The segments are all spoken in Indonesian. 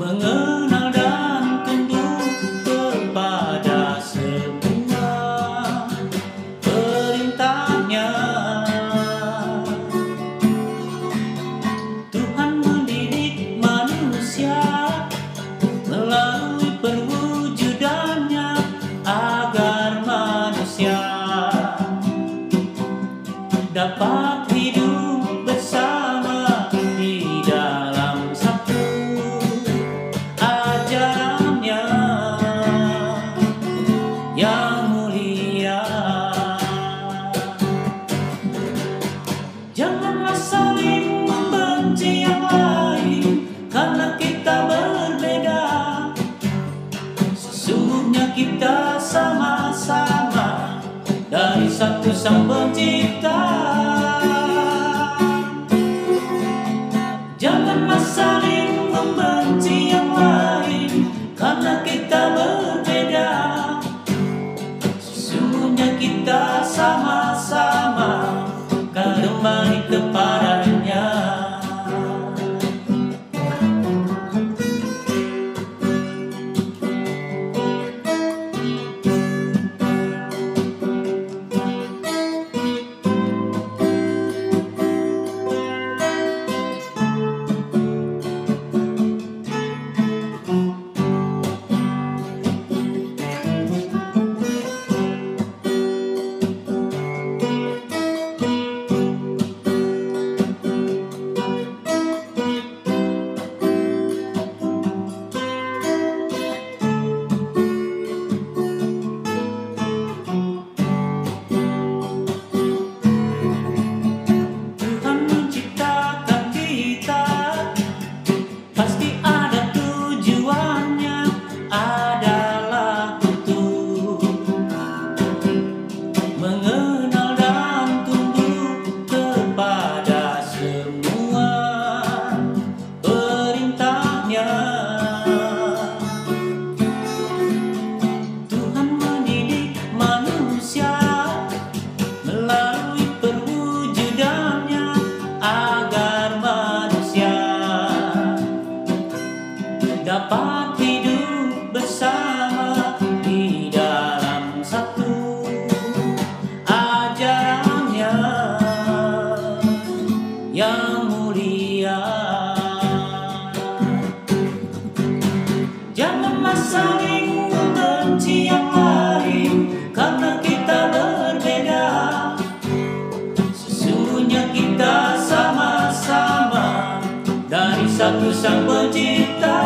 mà ngỡ nào đó karena kita berbeda. Sesungguhnya kita sama-sama dari satu sang pencipta. Janganlah saling membenci yang lain karena kita berbeda. Yang mulia. Janganlah saling membenci yang lain karena kita berbeda. Sesungguhnya kita sama-sama dari satu sang pencipta.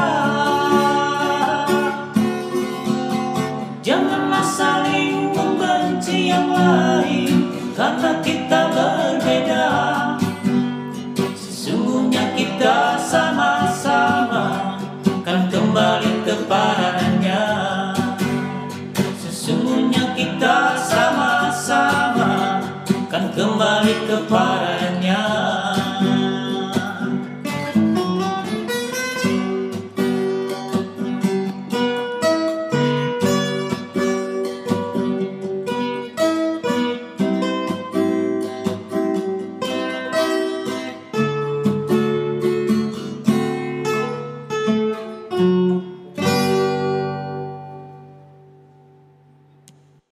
Janganlah saling membenci yang lain karena para